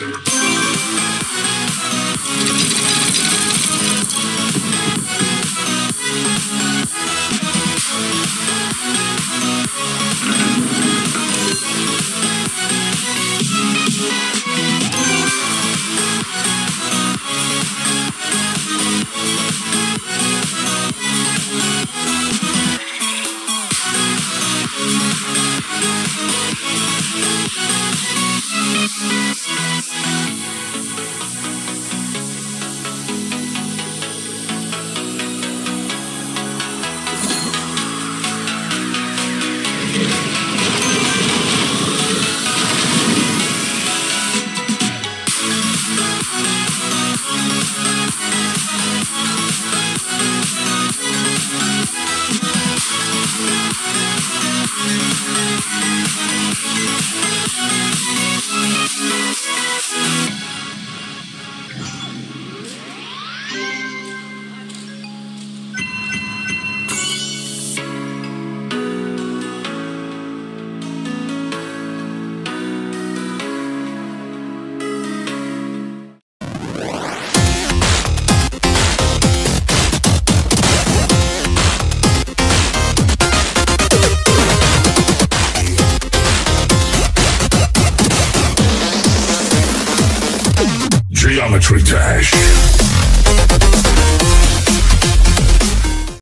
Thank you. Geometry Dash.